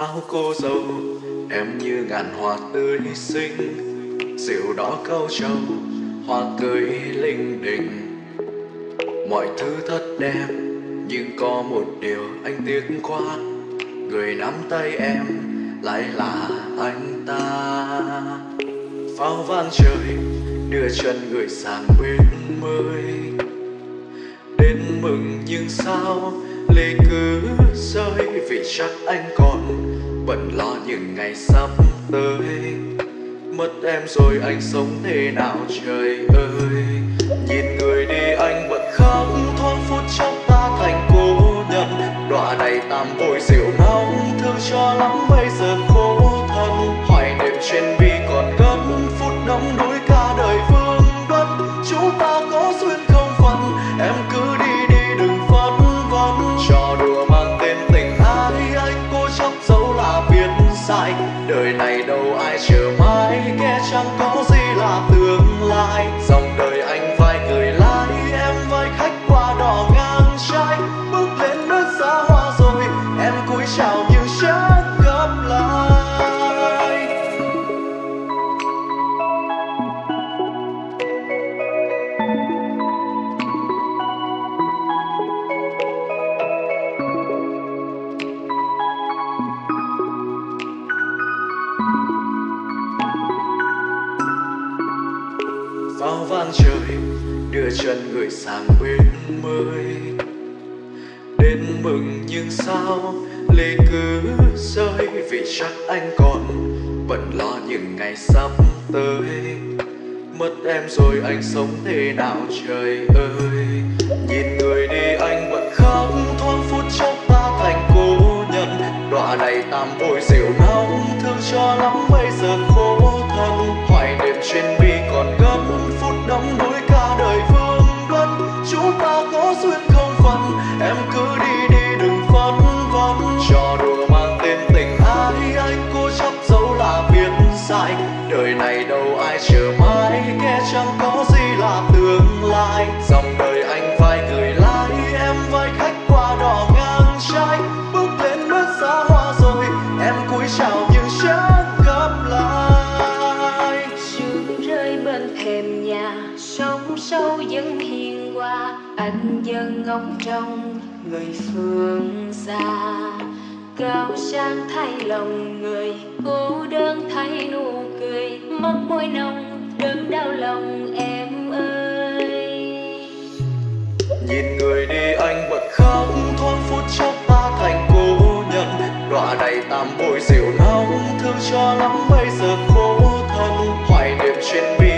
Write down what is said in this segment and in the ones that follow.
áo cô dâu, em như ngàn hoa tươi xinh. Rượu đỏ câu trầu, hoa tươi linh đình. Mọi thứ thật đẹp, nhưng có một điều anh tiếc quá. Người nắm tay em lại là anh ta. Pháo vang trời, đưa chân người sang bên mới. Đến mừng nhưng sao lệ cứ rơi vì chắc anh còn bận lo những ngày sắp tới. Mất em rồi anh sống thế nào trời ơi? Nhìn người đi anh bật khóc, thoáng phút chốc ta thành cô nhân. Đọa này tam bồi rượu nóng, thương cho lắm bây giờ ngày sắp tới. Mất em rồi anh sống thế nào trời ơi? Ngóng trong người phương xa. Cao sang thay lòng người, cô đơn thay nụ cười. Mất môi nồng đớn đau lòng em ơi. Nhìn người đi anh bật khóc, thoáng phút chốc ta thành cô nhân đọa này tam bội rượu nóng, thương cho lắm bây giờ khổ thân. Hoài niệm trên bi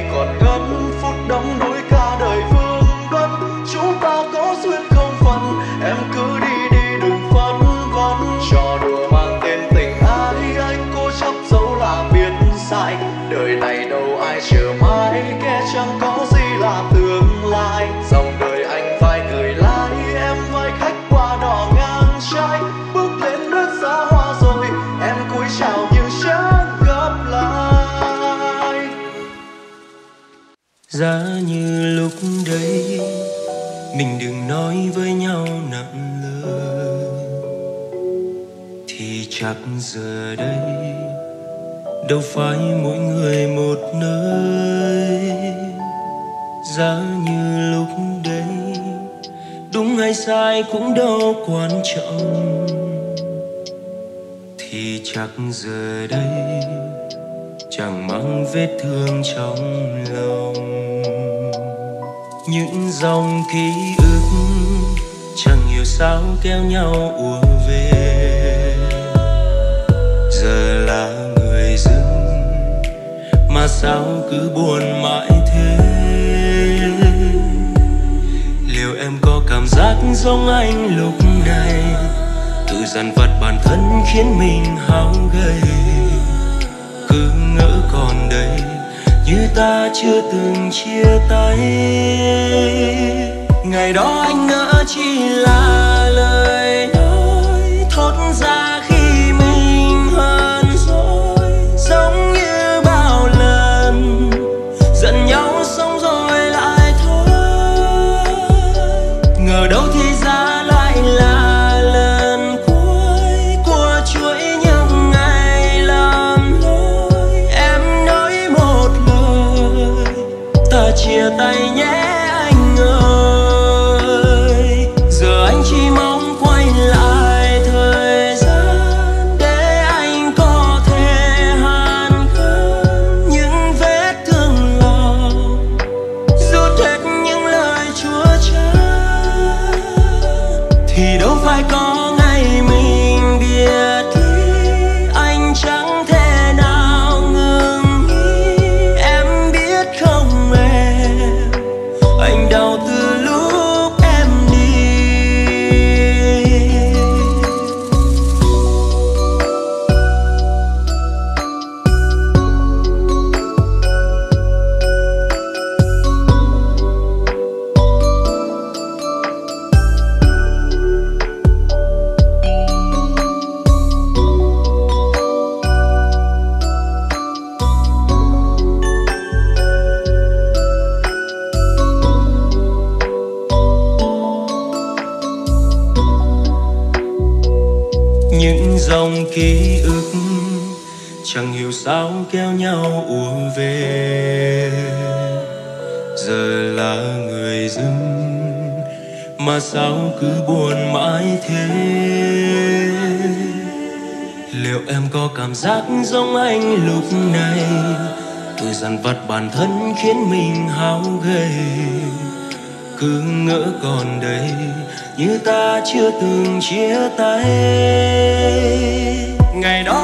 mình đừng nói với nhau nặng lời. Thì chắc giờ đây, đâu phải mỗi người một nơi. Giá như lúc đấy đúng hay sai cũng đâu quan trọng. Thì chắc giờ đây, chẳng mang vết thương trong lòng những dòng ký ức, chẳng hiểu sao kéo nhau ùa về. Giờ là người dưng, mà sao cứ buồn mãi thế? Liệu em có cảm giác giống anh lúc này? Tự dằn vặt bản thân khiến mình hao gầy. Cứ ngỡ còn đây như ta chưa từng chia tay ngày đó anh ngỡ chỉ là sao cứ buồn mãi thế? Liệu em có cảm giác giống anh lúc này? Tôi dằn vặt bản thân khiến mình hao gầy cứ ngỡ còn đây, như ta chưa từng chia tay. Ngày đó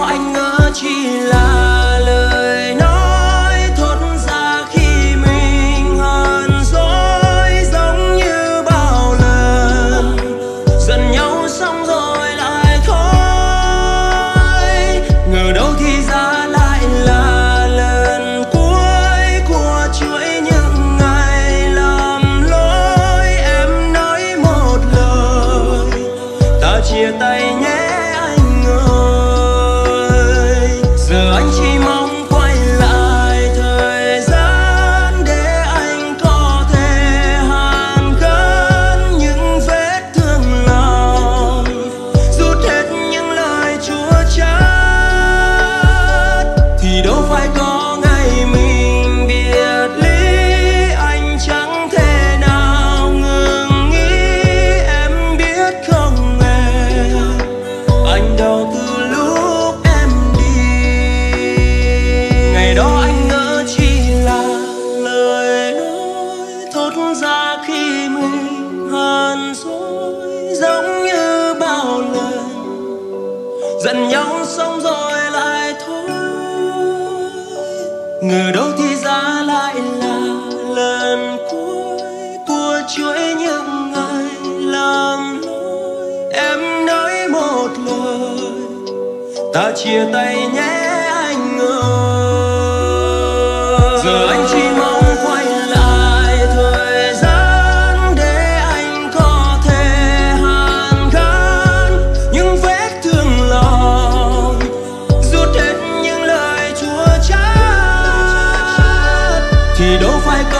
chia tay nhé anh ơi. Giờ anh chỉ mong quay lại thời gian để anh có thể hàn gắn những vết thương lòng. Rút hết những lời chua chát, thì đâu phải có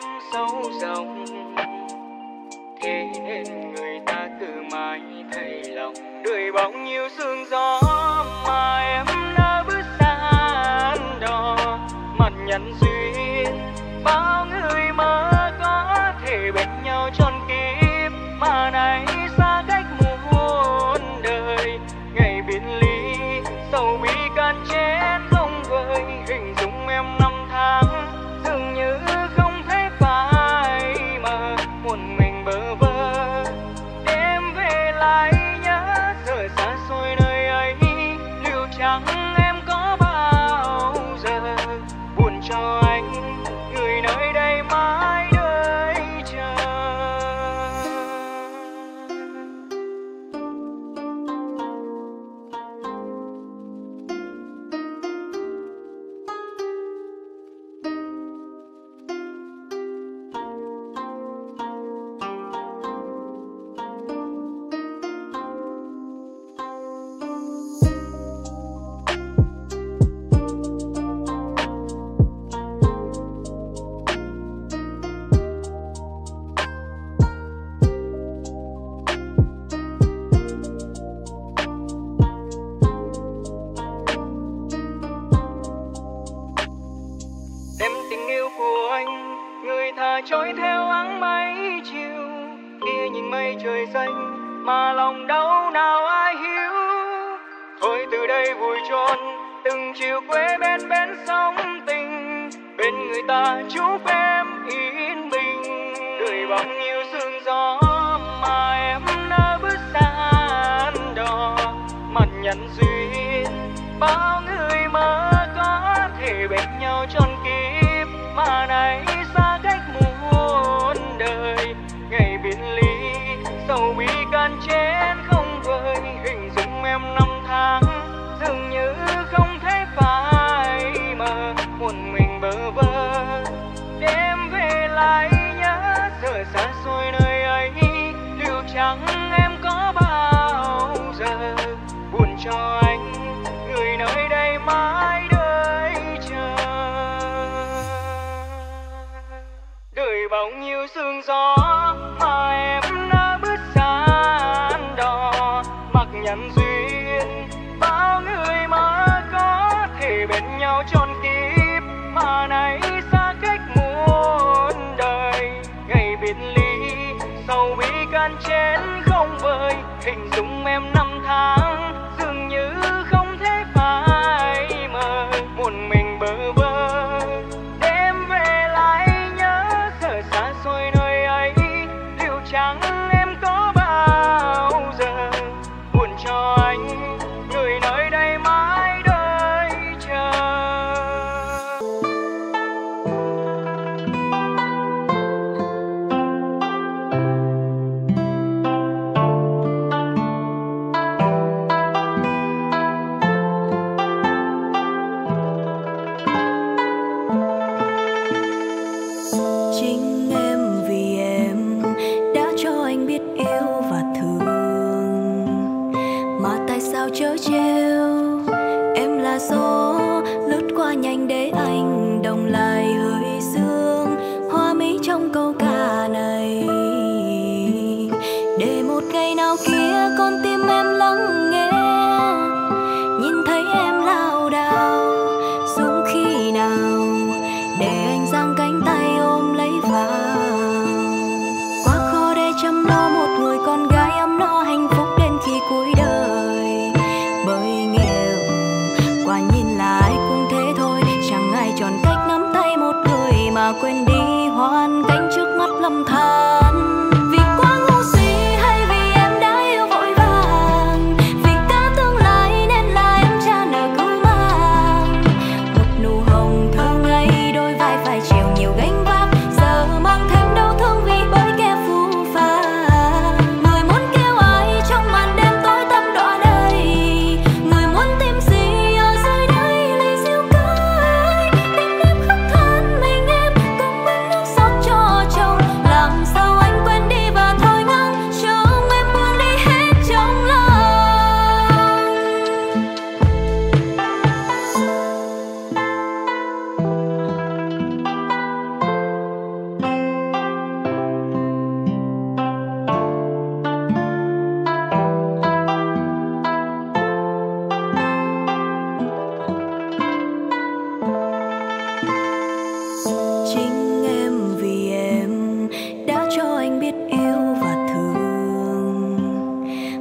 kiếp sâu rộng, thế nên người ta cứ mãi thay lòng đời bóng nhiêu sương gió.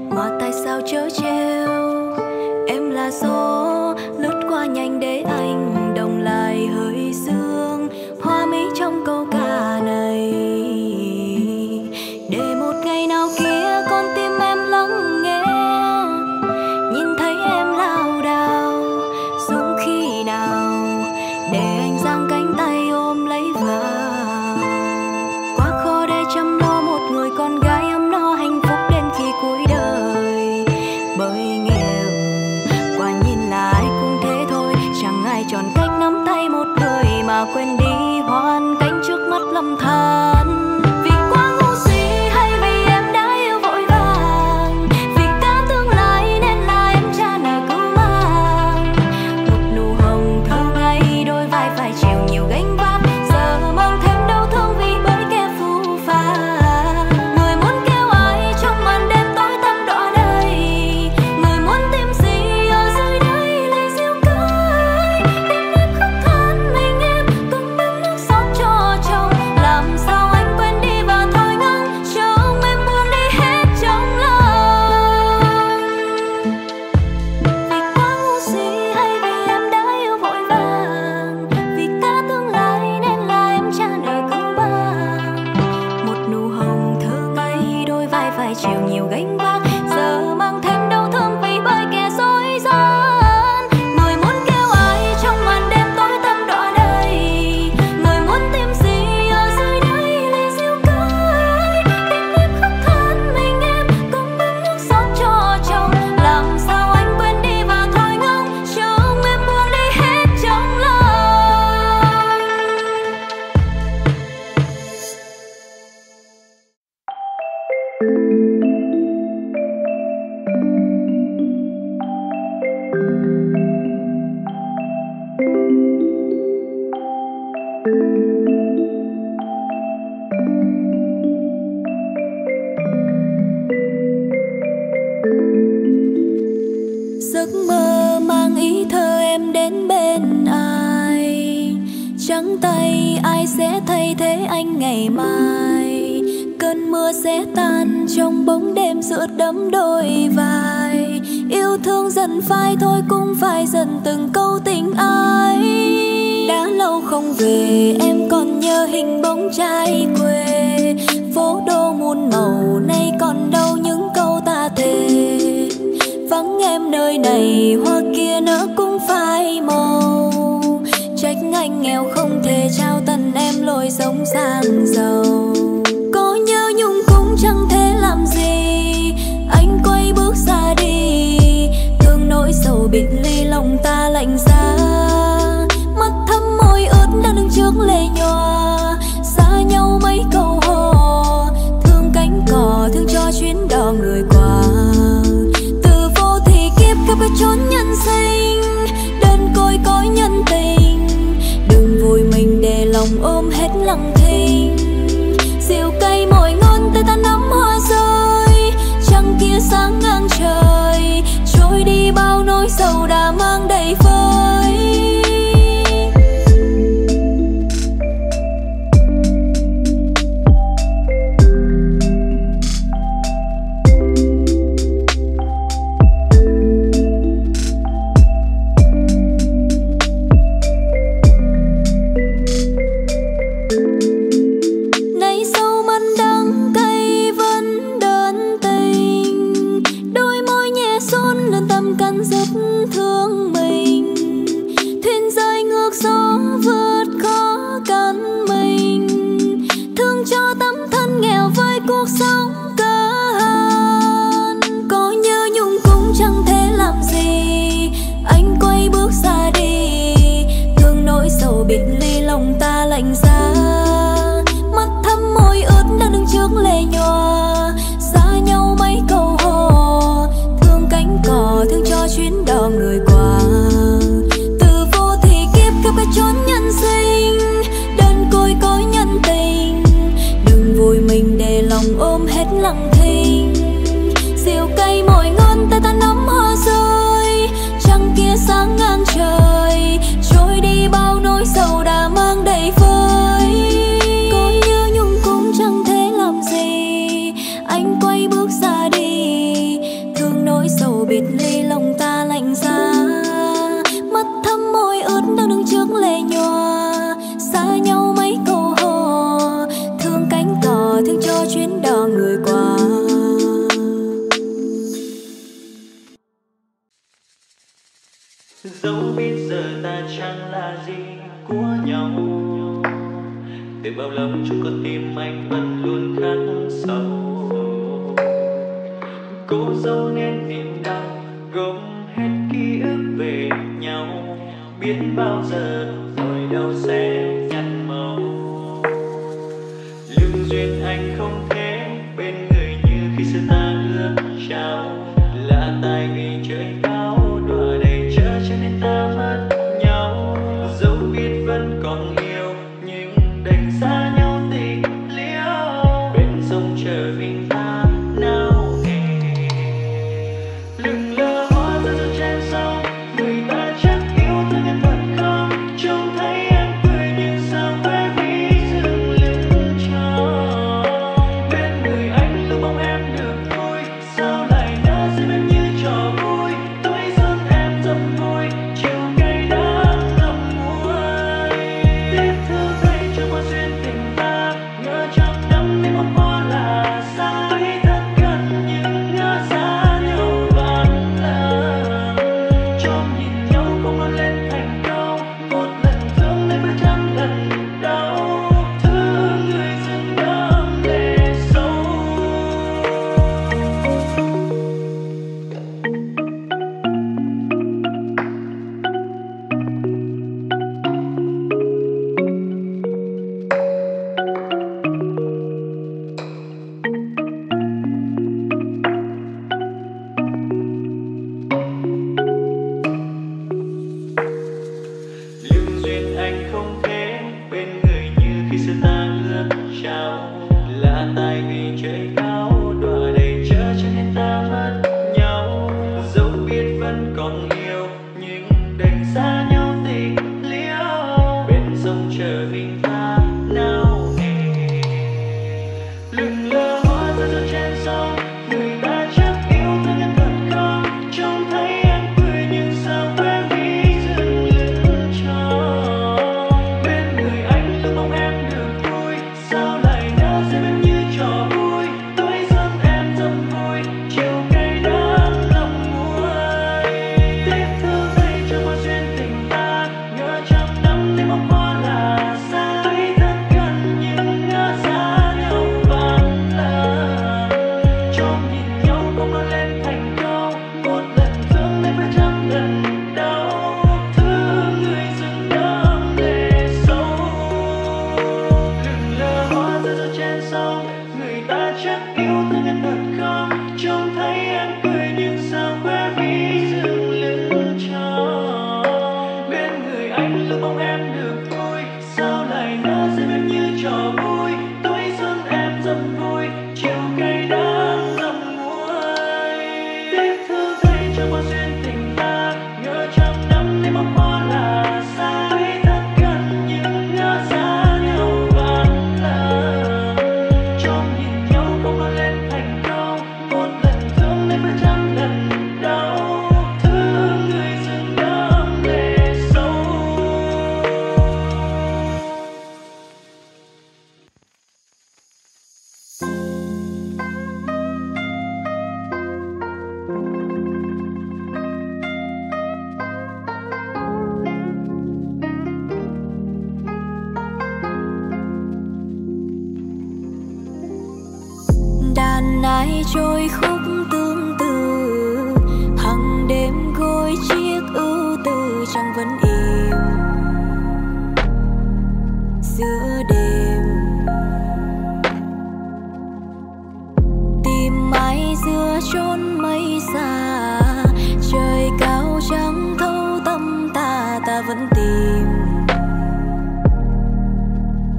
Mà tại sao chớ trêu? Em là gió giấc mơ mang ý thơ em đến bên ai. Trắng tay, ai sẽ thay thế anh ngày mai? Cơn mưa sẽ tan trong bóng đêm giữa đấm đôi vai. Yêu thương dần phai thôi, cũng phải dần từng câu tình ai. Đã lâu không về, em còn nhớ hình bóng trai quê. Phố đô muôn màu, nay còn đâu những câu ta thề nơi này, hoa kia nỡ cũng phai màu. Trách anh nghèo không thể trao tận em lối sống sang giàu. Có nhớ nhung cũng chẳng thể làm gì. Anh quay bước ra đi, thương nỗi sầu biệt ly lòng ta lạnh giá. Mắt thắm môi ướt đã đứng trước lệ nhòa, xa nhau mấy câu hò. Thương cánh cỏ thương cho chuyến đò người rượu cay mồi ngon tay ta nắm hoa rơi. Trăng kia sáng ngang trời, trôi đi bao nỗi sầu đã mang đầy của nhau. Từ bao lâu trong con tim anh vẫn luôn khắc sâu? Cố giấu nên niềm đau, gom hết ký ức về nhau. Biết bao giờ rồi đâu sẽ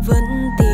vẫn tìm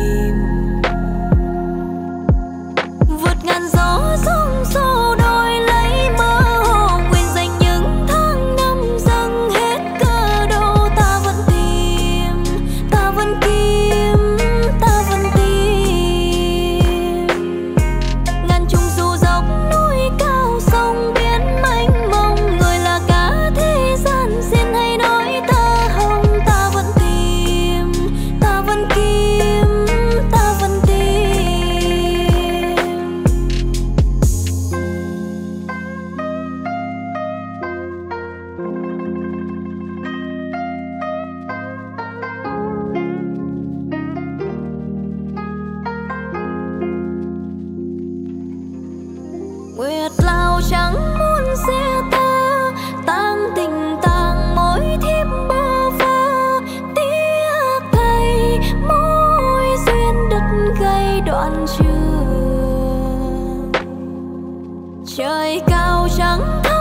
trời cao trắng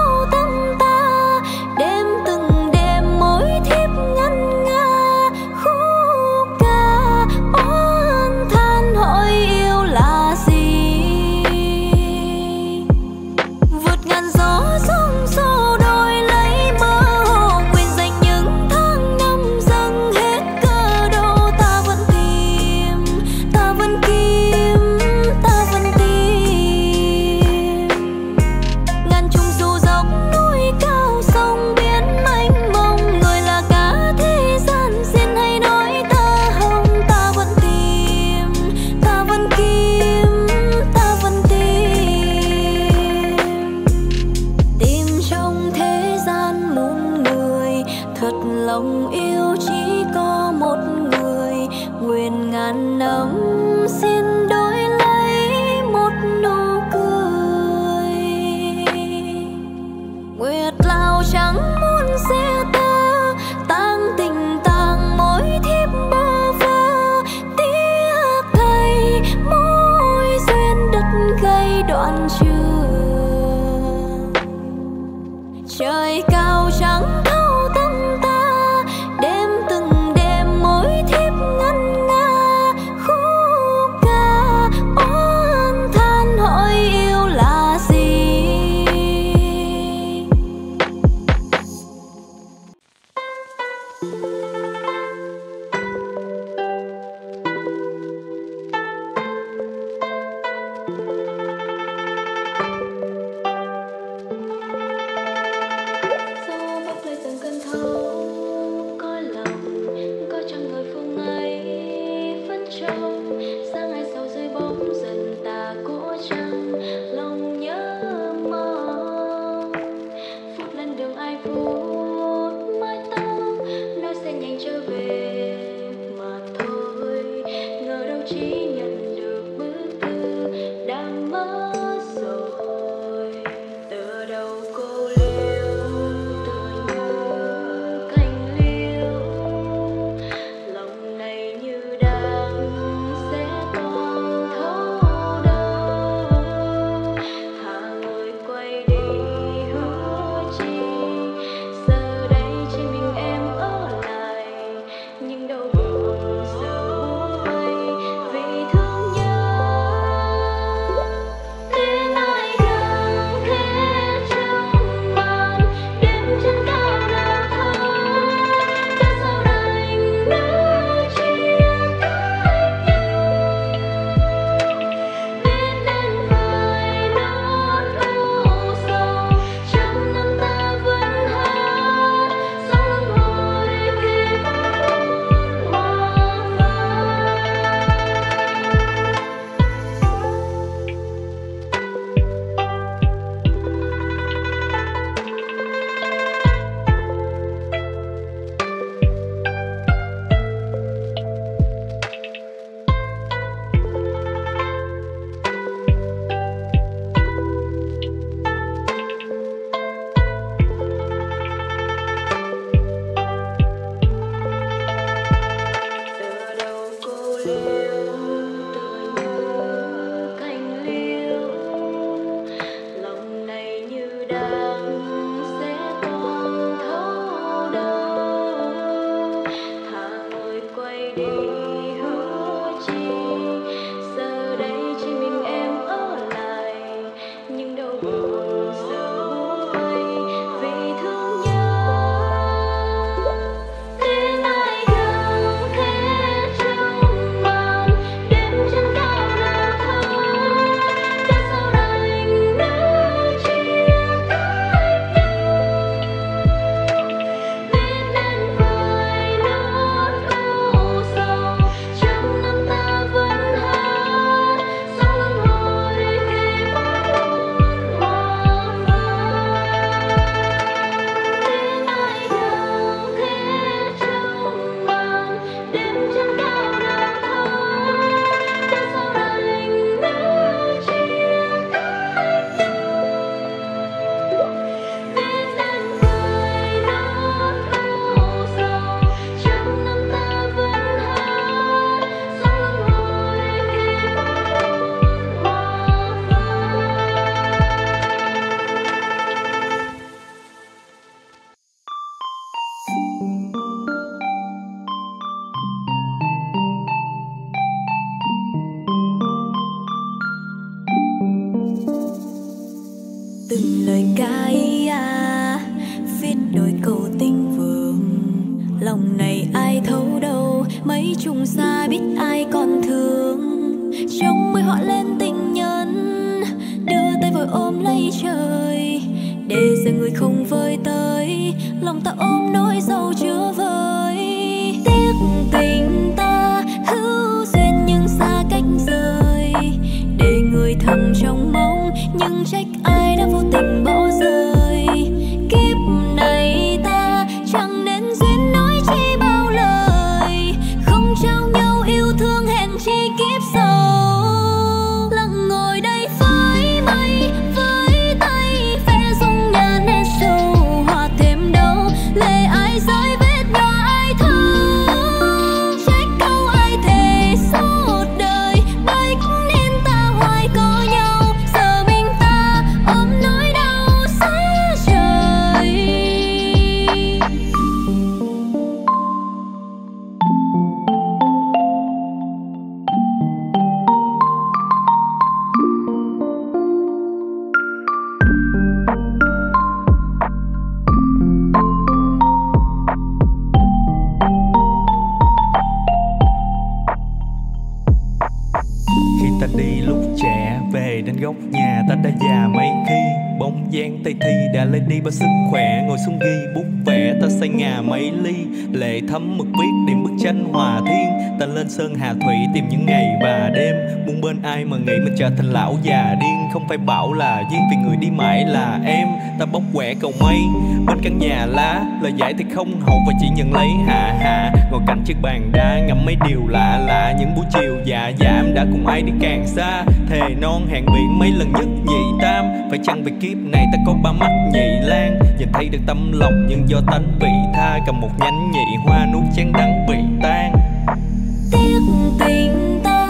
Lao trùng xa biết ai còn thương. Trong mây họ lên tình nhân, đưa tay vội ôm lấy trời. Để giờ người không vơi tới, lòng ta ôm nỗi sầu chưa sungguh lên sơn hà thủy tìm những ngày và đêm. Muốn bên ai mà nghĩ mình trở thành lão già điên. Không phải bảo là duyên vì người đi mãi là em. Ta bóc quẻ cầu mây, bên căn nhà lá. Lời giải thì không hậu và chỉ nhận lấy hạ hạ ngồi cạnh chiếc bàn đá, ngắm mấy điều lạ lạ. Những buổi chiều dạ dạ em đã cùng ai đi càng xa. Thề non hẹn biển mấy lần nhất nhị tam. Phải chăng vì kiếp này ta có ba mắt nhị lan? Nhìn thấy được tâm lòng nhưng do tánh vị tha. Cầm một nhánh nhị hoa nuốt chén đắng bị tan tình ta